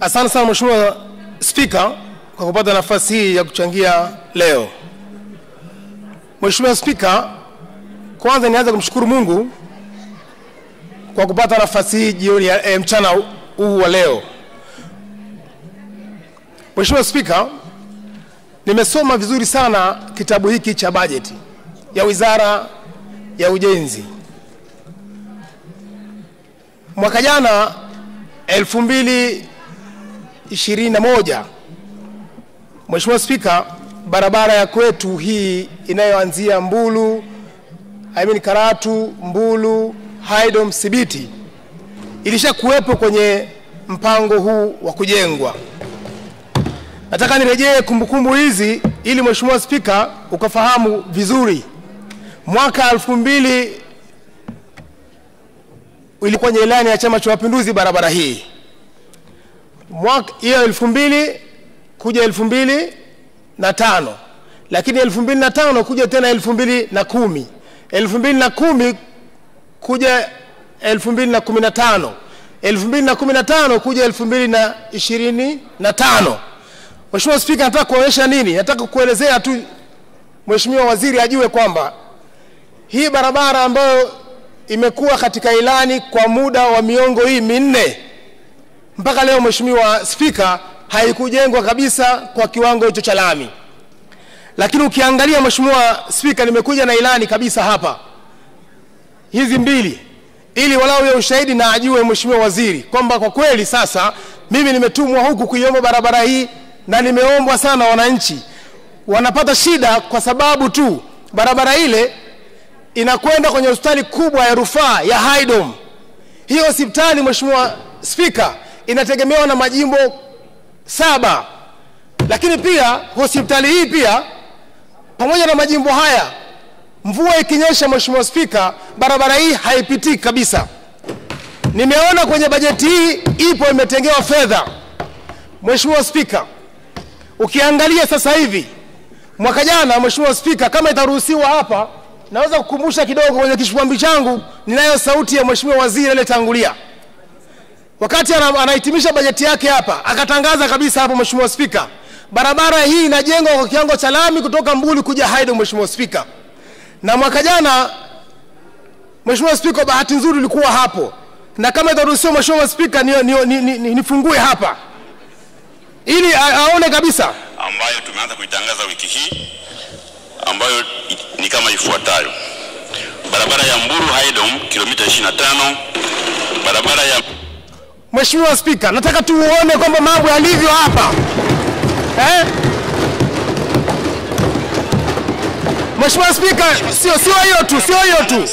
Asante sana Mheshimiwa Spika kwa kupata nafasi hii ya kuchangia leo. Mheshimiwa Spika, kwanza nianze kumshukuru Mungu kwa kupata nafasi hii jioni ya eh, mchana huu wa leo. Mheshimiwa Spika, nimesoma vizuri sana kitabu hiki cha bajeti ya Wizara ya Ujenzi mwaka jana 2021 Mheshimiwa Spika, barabara ya kwetu hii inayoanzia Mbulu I mean Karatu, Mbulu, Haydom, Sibiti ilisha kuwepo kwenye mpango huu wa kujengwa. Nataka nirejee kumbukumbu hizi ili Mheshimiwa Spika ukafahamu vizuri. Mwaka elfu mbili ilikuwa kwenye ilani ya Chama cha Mapinduzi barabara hii hiyo elfu mbili kuja elfu mbili na tano. Lakini elfu mbili na tano kuja tena elfu mbili na kumi. Elfu mbili na kumi kuja elfu mbili na kumi na tano. Elfu mbili na kumi na tano kuja elfu mbili na ishirini na tano. Mheshimiwa Spika, nataka kuonyesha nini? Nataka kuelezea tu Mheshimiwa Waziri ajue kwamba hii barabara ambayo imekuwa katika ilani kwa muda wa miongo hii minne mpaka leo, Mheshimiwa Spika, haikujengwa kabisa kwa kiwango hicho cha lami. Lakini ukiangalia Mheshimiwa Spika, nimekuja na ilani kabisa hapa hizi mbili, ili walau ya ushahidi na ajue Mheshimiwa Waziri kwamba kwa kweli sasa mimi nimetumwa huku kuiomba barabara hii na nimeombwa sana, wananchi wanapata shida kwa sababu tu barabara ile inakwenda kwenye hospitali kubwa ya rufaa ya Haydom. Hiyo hospitali Mheshimiwa Spika, inategemewa na majimbo saba, lakini pia hospitali hii pia pamoja na majimbo haya, mvua ikinyesha, Mheshimiwa Spika, barabara hii haipiti kabisa. Nimeona kwenye bajeti hii ipo imetengewa fedha. Mheshimiwa Spika, ukiangalia sasa hivi mwaka jana, Mheshimiwa Spika, kama itaruhusiwa hapa naweza kukumbusha kidogo kwenye kishwambi changu, ninayo sauti ya Mheshimiwa Waziri aliyetangulia wakati anahitimisha bajeti yake hapa, akatangaza kabisa hapo, Mheshimiwa Spika, barabara hii inajengwa kwa kiwango cha lami kutoka Mbulu kuja haido Mheshimiwa Spika. Na mwaka jana, Mheshimiwa Spika, bahati nzuri ulikuwa hapo, na kama itaruhusiwa, Mheshimiwa Spika, ni, ni, ni, ni, ni, nifungue hapa. Ili aone kabisa. Ambayo tumeanza kuitangaza wiki hii ambayo ni kama ifuatayo: barabara ya Mburu haidom kilomita 25, barabara ya Mheshimiwa Spika, nataka tuone kwamba mambo yalivyo hapa eh? Mheshimiwa Spika, sio sio hiyo tu, sio hiyo tu.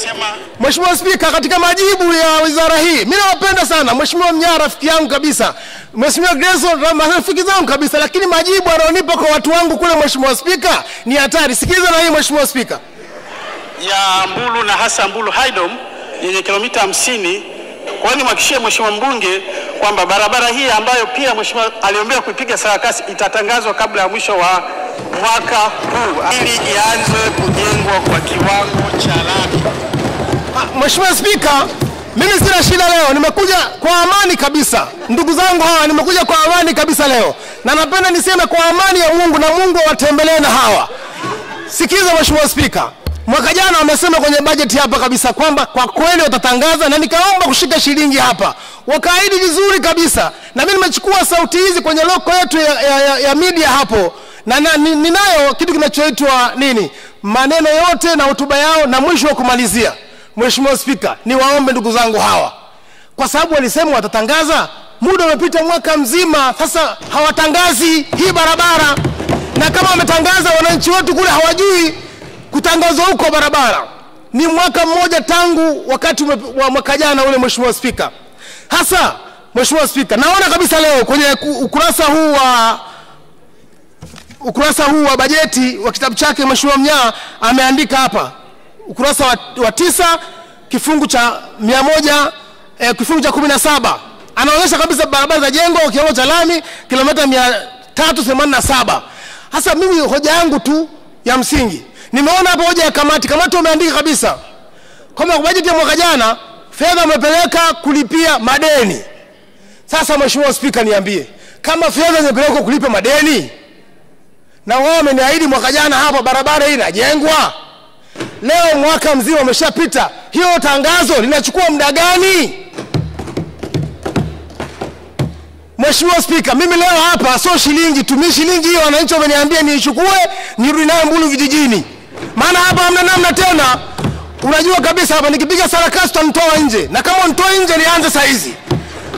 Mheshimiwa Spika, katika majibu ya wizara hii, mimi nawapenda sana Mheshimiwa Mnyaa, rafiki yangu kabisa, Mheshimiwa Grayson, rafiki zangu kabisa, lakini majibu anaonipa kwa watu wangu kule, Mheshimiwa Spika, ni hatari. Sikiliza na hii Mheshimiwa Spika. ya Mbulu na hasa Mbulu Haydom yenye kilomita 50. Kwa hiyo nimhakikishie Mheshimiwa mbunge kwamba barabara hii ambayo pia Mheshimiwa aliombea kuipiga sarakasi itatangazwa kabla ya mwisho wa mwaka huu ili ianze kujengwa kwa kiwango cha lami. Mheshimiwa Spika, mimi sina shida leo, nimekuja kwa amani kabisa. Ndugu zangu hawa, nimekuja kwa amani kabisa leo, na napenda niseme kwa amani ya Mungu, na Mungu awatembelee na hawa. Sikiza Mheshimiwa Spika, mwaka jana wamesema kwenye bajeti hapa kabisa kwamba kwa kweli watatangaza, na nikaomba kushika shilingi hapa, wakaahidi vizuri kabisa, na mimi nimechukua sauti hizi kwenye loko yetu ya, ya, ya, ya media hapo. Na, na ni- ninayo kitu kinachoitwa nini, maneno yote na hotuba yao na mwisho wa kumalizia. Mheshimiwa Spika, niwaombe ndugu zangu hawa, kwa sababu walisema watatangaza, muda umepita mwaka mzima, sasa hawatangazi hii barabara, na kama wametangaza, wananchi wetu kule hawajui kutangazwa huko barabara. Ni mwaka mmoja tangu wakati wa mwaka jana ule, Mheshimiwa Spika. Hasa Mheshimiwa Spika, naona kabisa leo kwenye ukurasa huu wa ukurasa huu wa bajeti wa kitabu chake Mheshimiwa Mnyaa ameandika hapa ukurasa wa, wa tisa kifungu cha mia moja eh, kifungu cha kumi na saba anaonyesha kabisa barabara za jengo kiwango cha lami kilomita mia tatu themanini na saba. Hasa mimi hoja yangu tu ya msingi nimeona hapa hoja ya kamati. Kamati wameandika kabisa kwamba kwa bajeti ya mwaka jana fedha umepeleka kulipia madeni. Sasa Mheshimiwa Spika, niambie kama fedha zimepelekwa kulipa madeni na wao wameniahidi mwaka jana hapa barabara hii inajengwa leo mwaka mzima umeshapita hiyo tangazo linachukua muda gani Mheshimiwa Spika, mimi leo hapa sio shilingi tu, mimi shilingi hiyo wananchi wameniambia niichukue nirudi nayo Mbulu vijijini, maana hapa hamna namna tena. Unajua kabisa hapa nikipiga sarakasi utanitoa nje, na kama unitoe nje nianze saa hizi.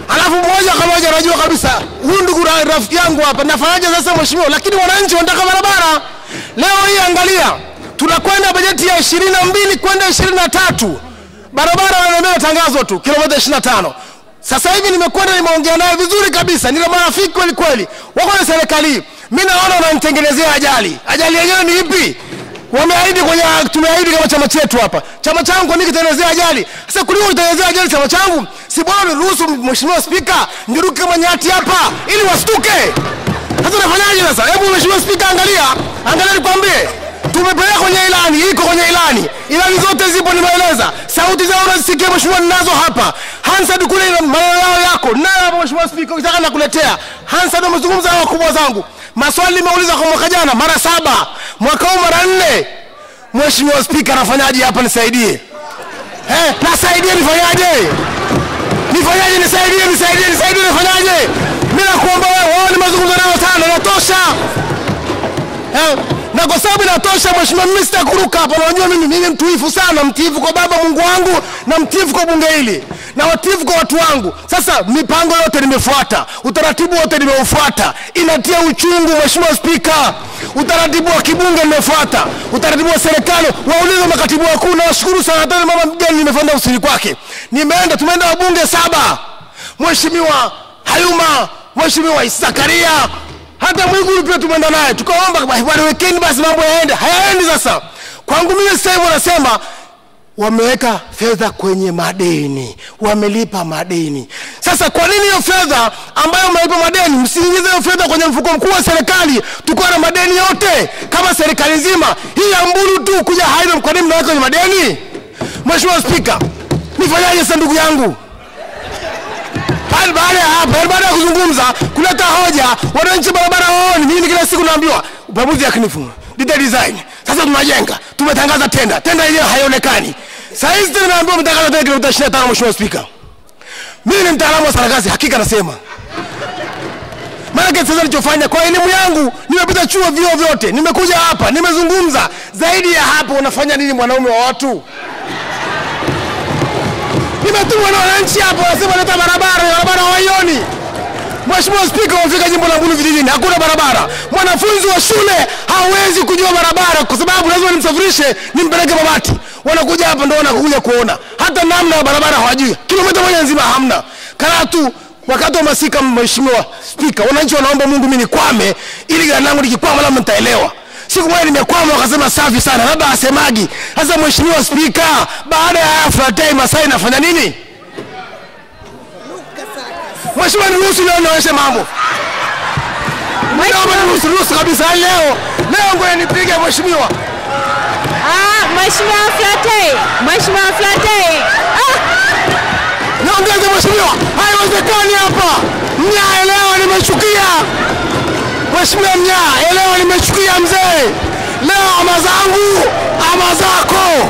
Alafu moja kwa moja unajua kabisa huyu ndugu rafiki yangu hapa, nafanyaje sasa mheshimiwa? Lakini wananchi wanataka barabara. Leo hii angalia, tunakwenda bajeti ya ishirini na mbili kwenda ishirini na tatu barabara wanaambia tangazo tu kilomita 25 sasa hivi nimekwenda nimeongea naye vizuri kabisa nina marafiki kweli kweli wako na serikali Mimi naona wananitengenezea ajali ajali yenyewe ni ipi wameahidi kwenye tumeahidi kama chama chetu hapa. Chama changu kwa nini kitaelezea ajali. Sasa kuliko kitengenezea ajali chama changu? Si bora niruhusu mheshimiwa spika niruke kama nyati hapa ili wastuke sasa nafanyaje sasa? Hebu mheshimiwa spika angalia. Angalia nikwambie. Tumepeleka kwenye ilani iko kwenye ilani. Ilani zote zipo nimeeleza. Sauti zao unazisikia mheshimiwa ninazo hapa. Hansad kule maneno yao yako. Nayo hapa mheshimiwa spika ukitaka nakuletea. Hansad wamezungumza wakubwa zangu. Maswali nimeuliza kwa mwaka jana mara saba mwaka huu mara nne mheshimiwa spika nafanyaje hapa nisaidie? Eh, nasaidie nifanyaje? Nifanyaje nisaidie nisaidie nisaidie nifanyaje? Mi nakuomba wewe wao ni mazungumzo nayo sana natosha. Eh, na kwa sababu inatosha mheshimiwa mimi sitakuruka hapa. Unajua mimi mimi mtuifu sana mtiifu kwa baba mungu wangu na mtiifu kwa bunge hili na watiifu kwa watu wangu. Sasa mipango yote nimefuata utaratibu wote nimeufuata inatia uchungu mheshimiwa spika utaratibu wa kibunge nimefuata utaratibu wa serikali waulize makatibu wakuu. Nawashukuru sana hata mama mgeni nimefanya usiri kwake. Nimeenda tumeenda wabunge saba. Mheshimiwa hayuma mheshimiwa isakaria hata Mwigulu pia tumeenda naye tukaomba bwana, wekeni basi mambo yaende. Hayaendi sasa. Kwangu mimi sasa hivi wanasema wameweka fedha kwenye madeni, wamelipa madeni. Sasa kwa nini hiyo fedha ambayo mnalipa madeni msiingize hiyo fedha kwenye mfuko mkuu wa serikali, tukiwa na madeni yote kama serikali nzima? Hii ya Mbulu tu kuja Haydom, kwa nini mnaweka kwenye madeni? Mheshimiwa Spika, nifanyaje sasa ndugu yangu? Bali baada ya hapa, yaani baada ya kuzungumza kuleta hoja, wananchi barabara waone. Mimi kila siku naambiwa upamuzi yakinifu detail design. Sasa tunajenga, tumetangaza tenda, tenda yenyewe haionekani. Sasa hizi tena naambiwa mtangaza tena kilomita 25, Mheshimiwa Spika. Mimi ni mtaalamu wa sarakasi, hakika nasema maanake sasa nilichofanya kwa elimu yangu, nimepita chuo vio vyote, nimekuja hapa, nimezungumza. Zaidi ya hapo, unafanya nini mwanaume wa watu? Nimetumwa na wananchi hapo, wanasema leta barabara, barabara hawaioni. Mheshimiwa Spika, wamefika jimbo la Mbulu vijijini, hakuna barabara. Mwanafunzi wa shule hawezi kujua barabara kwa sababu lazima nimsafirishe nimpeleke Babati. Wanakuja hapa ndio wanakuja kuona hata namna ya barabara hawajui, kilomita moja nzima hamna. Karatu wakati wa masika, Mheshimiwa Spika, wananchi wanaomba Mungu mimi nikwame, ili gari langu likikwama labda nitaelewa siku moja nimekwama, wakasema safi sana, labda asemagi. Sasa Mheshimiwa Spika, baada ya Day Masai nafanya nini? Mheshimiwa, niruhusu leo nionyeshe mambo. Naomba niruhusu, ruhusu kabisa leo, leo ngoja nipige mheshimiwa. Ah, Mheshimiwa Flatei, Mheshimiwa Flatei. Ah, Niongeze mheshimiwa, haiwezekani hapa. Mnyaa, elewa, nimechukia Mheshimiwa Mnyaa, elewa, nimechukia mzee. Leo ama zangu ama zako.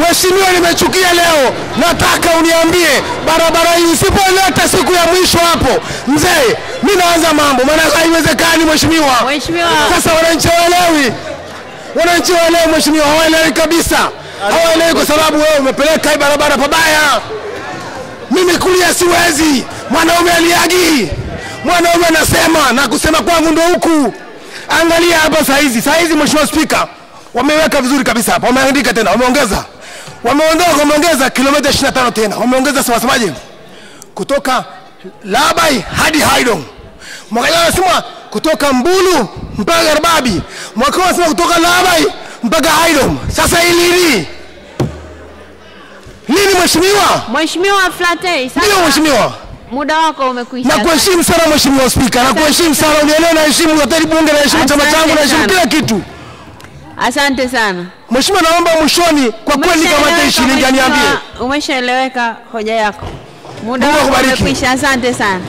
Mheshimiwa, nimechukia leo. Nataka uniambie barabara hii usipoleta siku ya mwisho hapo, mzee, mimi naanza mambo, maana haiwezekani mheshimiwa. Sasa wananchi waelewi, wananchi hawaelewi mheshimiwa, hawaelewi kabisa, hawaelewi kwa sababu wewe umepeleka hii barabara pabaya. Mimi kulia siwezi, mwanaume aliagi, mwanaume anasema na kusema kwangu ndo huku. Angalia hapa saizi, hizi, saa hizi Mheshimiwa Spika, wameweka vizuri kabisa hapa, wameandika tena, wameongeza, wameondoka, wameongeza kilomita 25 tena, wameongeza sema semaje, kutoka Labai hadi Haydom. Mwaka jana anasema kutoka Mbulu mpaka Garbabi, mwaka huu anasema kutoka Labai mpaka Haydom. Sasa hili lini? Lini mheshimiwa? Mheshimiwa Flatei, Ndio mheshimiwa. Muda wako umekwisha. Na kuheshimu sana mheshimiwa spika, na kuheshimu sana, unielewe, naheshimu hoteli bunge, naheshimu chama changu, naheshimu kila kitu. Asante sana. Mheshimiwa, naomba mwishoni, kwa kweli kama ishirini, shilingi aniambie. Umeshaeleweka hoja yako. Muda wako umekwisha. Asante sana.